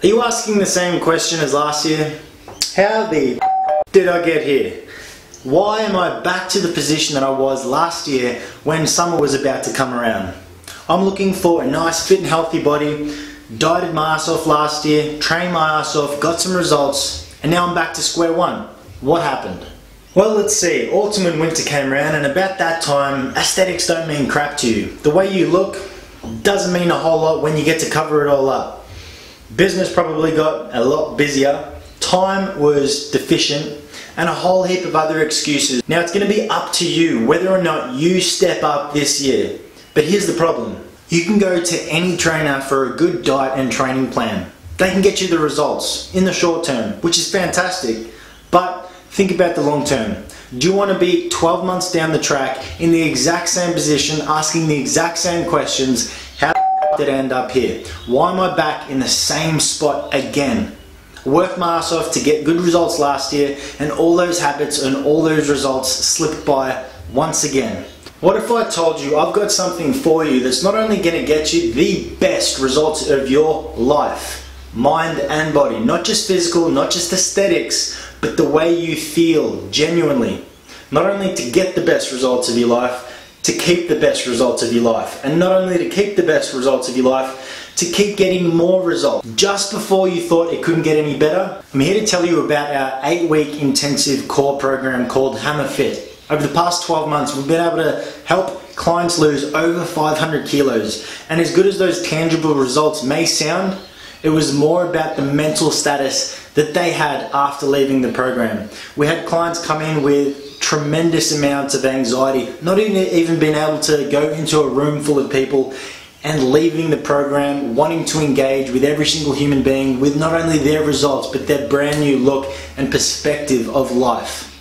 Are you asking the same question as last year? How the did I get here? Why am I back to the position that I was last year when summer was about to come around? I'm looking for a nice fit and healthy body, dieted my ass off last year, trained my ass off, got some results, and now I'm back to square one. What happened? Well, let's see. Autumn and winter came around, and about that time, aesthetics don't mean crap to you. The way you look doesn't mean a whole lot when you get to cover it all up. Business probably got a lot busier, time was deficient, and a whole heap of other excuses. Now, it's going to be up to you whether or not you step up this year. But here's the problem you can go to any trainer for a good diet and training plan. They can get you the results in the short term, which is fantastic. But think about the long term. Do you want to be 12 months down the track in the exact same position, asking the exact same questions? Did I end up here? Why am I back in the same spot again? Worked my ass off to get good results last year, and all those habits and all those results slipped by once again. What if I told you I've got something for you that's not only going to get you the best results of your life, mind and body, not just physical, not just aesthetics, but the way you feel genuinely. Not only to get the best results of your life, to keep the best results of your life. And not only to keep the best results of your life, to keep getting more results. Just before you thought it couldn't get any better, I'm here to tell you about our eight week intensive core program called Hammrr Fit. Over the past 12 months, we've been able to help clients lose over 500 kilos. And as good as those tangible results may sound, it was more about the mental status that they had after leaving the program. We had clients come in with tremendous amounts of anxiety, not even, even being able to go into a room full of people and leaving the program wanting to engage with every single human being with not only their results but their brand new look and perspective of life.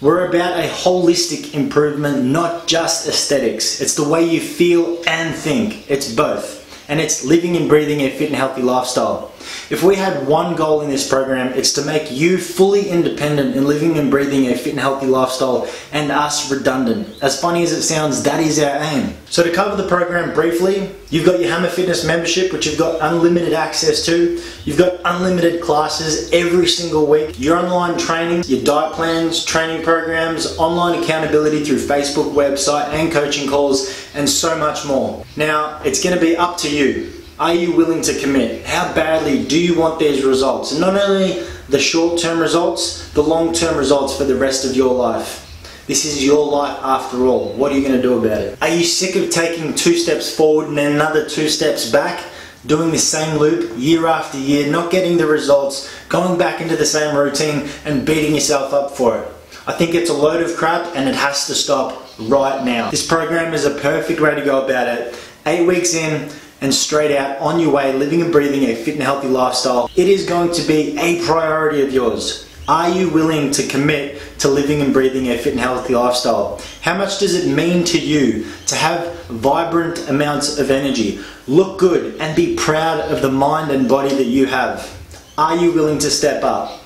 We're about a holistic improvement, not just aesthetics. It's the way you feel and think. It's both. And it's living and breathing a fit and healthy lifestyle. If we had one goal in this program, it's to make you fully independent in living and breathing a fit and healthy lifestyle and us redundant. As funny as it sounds, that is our aim. So to cover the program briefly, you've got your Hammrr Fitness membership, which you've got unlimited access to. You've got unlimited classes every single week. Your online training, your diet plans, training programs, online accountability through Facebook, website, and coaching calls, and so much more. Now, it's going to be up to you. Are you willing to commit? How badly do you want these results? Not only the short term results, the long term results for the rest of your life. This is your life after all. What are you going to do about it? Are you sick of taking two steps forward and then another two steps back? Doing the same loop year after year, not getting the results, going back into the same routine and beating yourself up for it. I think it's a load of crap and it has to stop right now. This program is a perfect way to go about it. Eight weeks in, and straight out on your way, living and breathing a fit and healthy lifestyle, it is going to be a priority of yours. Are you willing to commit to living and breathing a fit and healthy lifestyle? How much does it mean to you to have vibrant amounts of energy, look good, and be proud of the mind and body that you have? Are you willing to step up?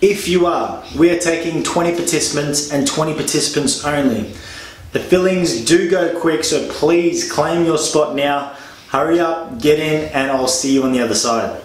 If you are, we are taking 20 participants and 20 participants only. The fillings do go quick, so please claim your spot now. Hurry up, get in, and I'll see you on the other side.